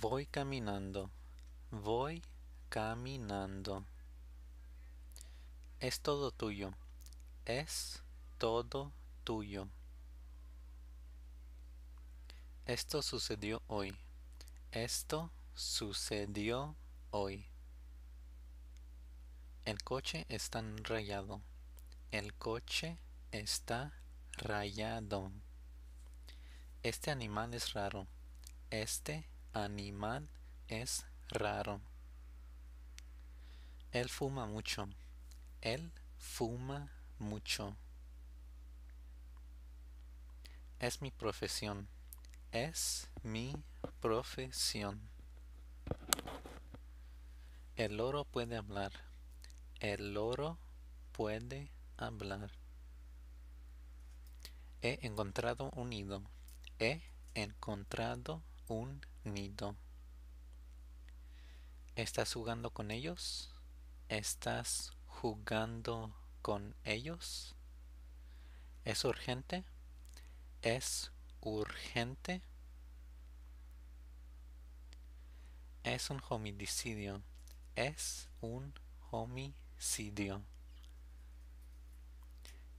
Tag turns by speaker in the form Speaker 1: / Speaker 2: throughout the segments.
Speaker 1: Voy caminando. Voy caminando. Es todo tuyo. Es todo tuyo. Esto sucedió hoy. Esto sucedió hoy. El coche está rayado. El coche está rayado. Este animal es raro. Este animal es raro. Él fuma mucho. Él fuma mucho. Es mi profesión. Es mi profesión. El loro puede hablar. El loro puede hablar. He encontrado un nido. He encontrado un ¿Estás jugando con ellos? ¿Estás jugando con ellos? ¿Es urgente? ¿Es urgente? Es un homicidio. Es un homicidio.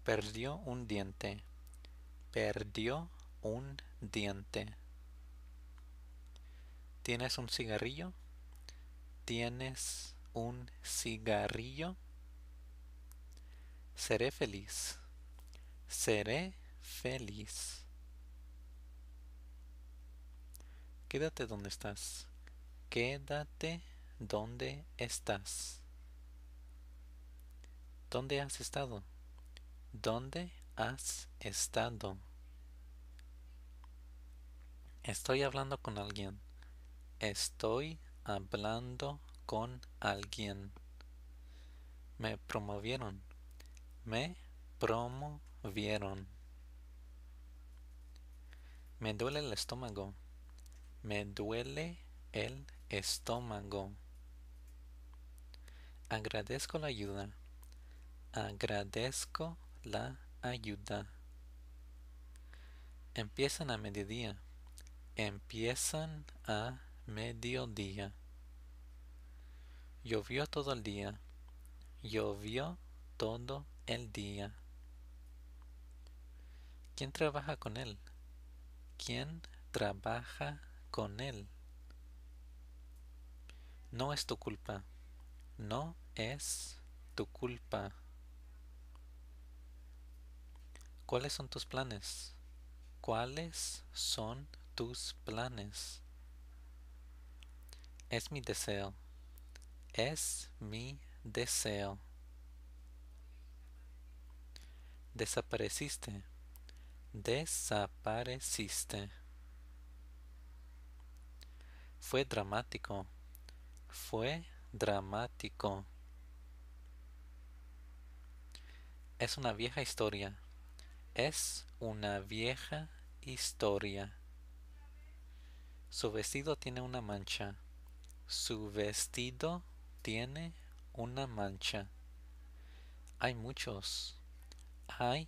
Speaker 1: Perdió un diente. Perdió un diente. ¿Tienes un cigarrillo? ¿Tienes un cigarrillo? Seré feliz. Seré feliz. Quédate donde estás. Quédate donde estás. ¿Dónde has estado? ¿Dónde has estado? Estoy hablando con alguien. Estoy hablando con alguien. Me promovieron. Me promovieron. Me duele el estómago. Me duele el estómago. Agradezco la ayuda. Agradezco la ayuda. Empiezan a mediodía. Empiezan a mediodía. Llovió todo el día. Llovió todo el día. ¿Quién trabaja con él? ¿Quién trabaja con él? No es tu culpa. No es tu culpa. ¿Cuáles son tus planes? ¿Cuáles son tus planes? Es mi deseo. Es mi deseo. Desapareciste. Desapareciste. Fue dramático. Fue dramático. Es una vieja historia. Es una vieja historia. Su vestido tiene una mancha. Su vestido tiene una mancha. Hay muchos. Hay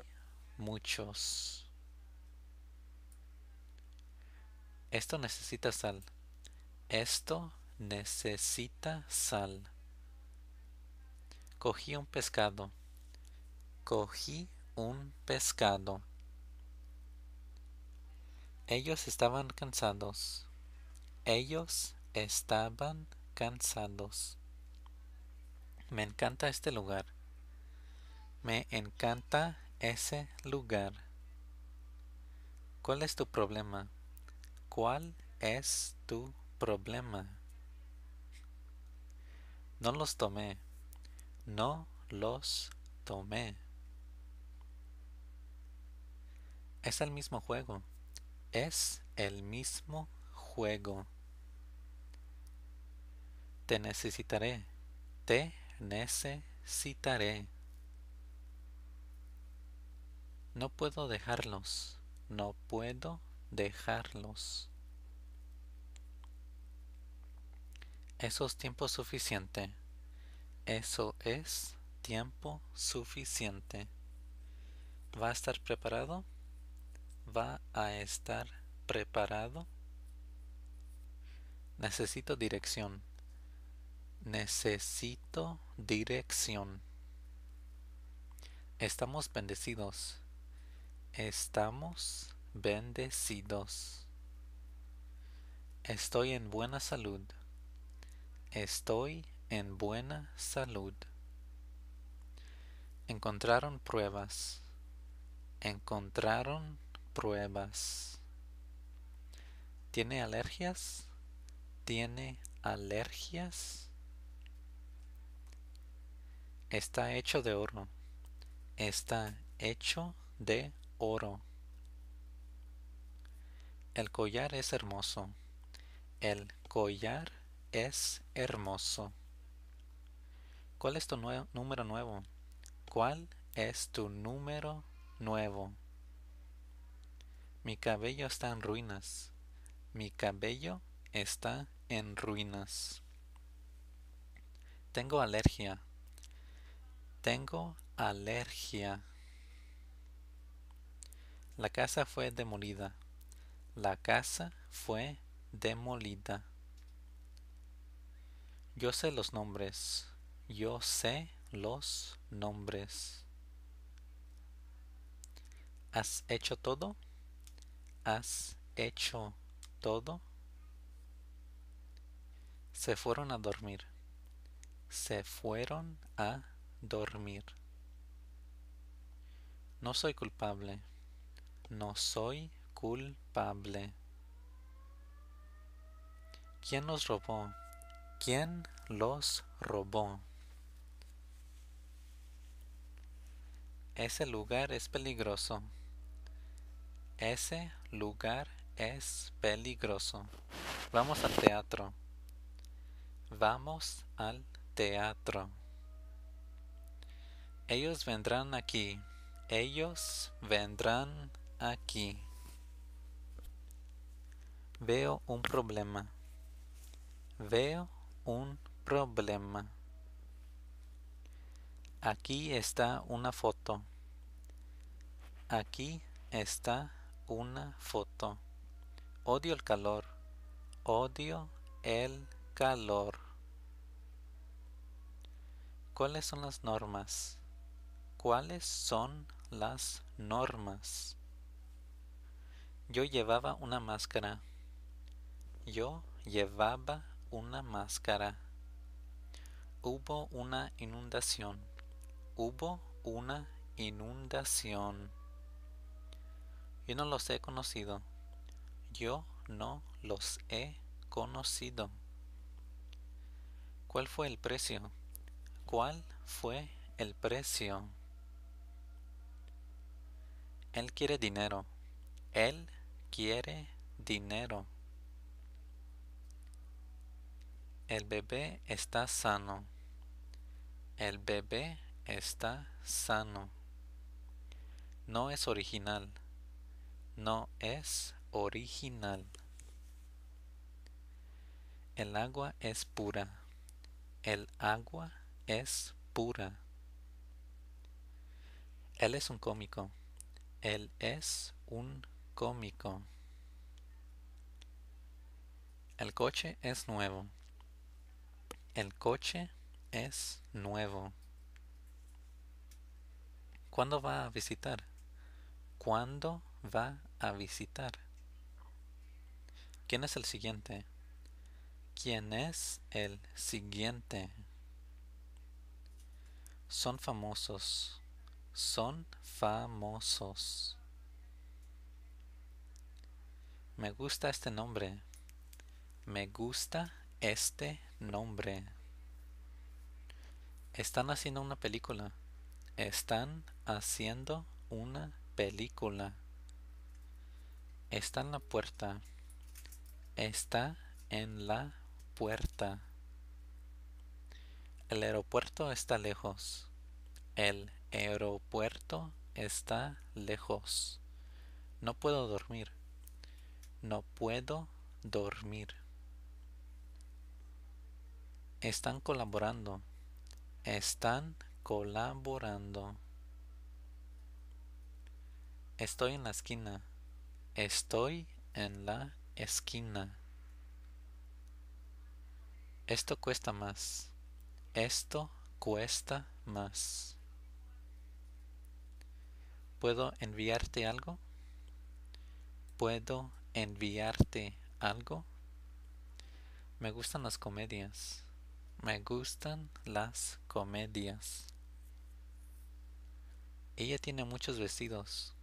Speaker 1: muchos. Esto necesita sal. Esto necesita sal. Cogí un pescado. Cogí un pescado. Ellos estaban cansados. Ellos estaban cansados. Me encanta este lugar. Me encanta ese lugar. ¿Cuál es tu problema? ¿Cuál es tu problema? No los tomé. No los tomé. Es el mismo juego. Es el mismo juego. Te necesitaré. Te necesitaré. No puedo dejarlos. No puedo dejarlos. Eso es tiempo suficiente. Eso es tiempo suficiente. ¿Va a estar preparado? ¿Va a estar preparado? Necesito dirección. Necesito dirección. Estamos bendecidos. Estamos bendecidos. Estoy en buena salud. Estoy en buena salud. Encontraron pruebas. Encontraron pruebas. ¿Tiene alergias? ¿Tiene alergias? Está hecho de oro. Está hecho de oro. El collar es hermoso. El collar es hermoso. ¿Cuál es tu número nuevo? ¿Cuál es tu número nuevo? Mi cabello está en ruinas. Mi cabello está en ruinas. Tengo alergia. Tengo alergia. La casa fue demolida. La casa fue demolida. Yo sé los nombres. Yo sé los nombres. ¿Has hecho todo? ¿Has hecho todo? Se fueron a dormir. Se fueron a dormir. No soy culpable. No soy culpable. ¿Quién los robó? ¿Quién los robó? Ese lugar es peligroso. Ese lugar es peligroso. Vamos al teatro. Vamos al teatro. Ellos vendrán aquí. Ellos vendrán aquí. Veo un problema. Veo un problema. Aquí está una foto. Aquí está una foto. Odio el calor. Odio el calor. ¿Cuáles son las normas? ¿Cuáles son las normas? Yo llevaba una máscara. Yo llevaba una máscara. Hubo una inundación. Hubo una inundación. Yo no los he conocido. Yo no los he conocido. ¿Cuál fue el precio? ¿Cuál fue el precio? Él quiere dinero. Él quiere dinero. El bebé está sano. El bebé está sano. No es original no es original. El agua es pura. El agua es pura. Él es un cómico. Él es un cómico. El coche es nuevo. El coche es nuevo. ¿Cuándo va a visitar? ¿Cuándo va a visitar. ¿Quién es el siguiente? ¿Quién es el siguiente? Son famosos. Son famosos. Me gusta este nombre. Me gusta este nombre. Están haciendo una película. Están haciendo una película. Está en la puerta. Está en la puerta. El aeropuerto está lejos. El aeropuerto está lejos. No puedo dormir. No puedo dormir. Están colaborando. Están colaborando. Estoy en la esquina. Estoy en la esquina. Esto cuesta más. Esto cuesta más. ¿Puedo enviarte algo? ¿Puedo enviarte algo? Me gustan las comedias. Me gustan las comedias. Ella tiene muchos vestidos.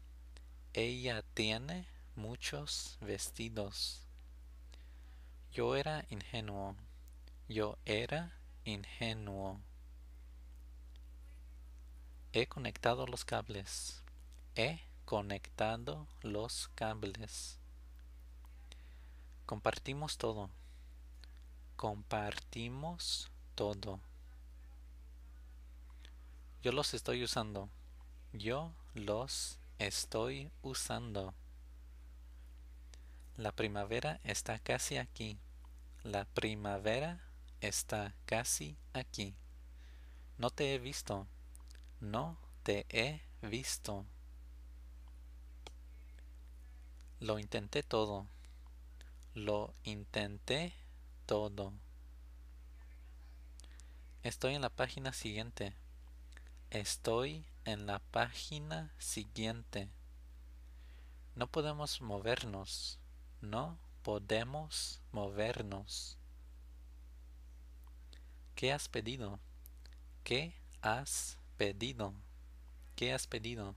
Speaker 1: Ella tiene muchos vestidos. Yo era ingenuo. Yo era ingenuo. He conectado los cables. He conectado los cables. Compartimos todo. Compartimos todo. Yo los estoy usando. Yo los estoy usando. La primavera está casi aquí. La primavera está casi aquí. No te he visto. No te he visto. Lo intenté todo. Lo intenté todo. Estoy en la página siguiente. Estoy en la página siguiente. No podemos movernos. No podemos movernos. ¿Qué has pedido? ¿Qué has pedido? ¿Qué has pedido?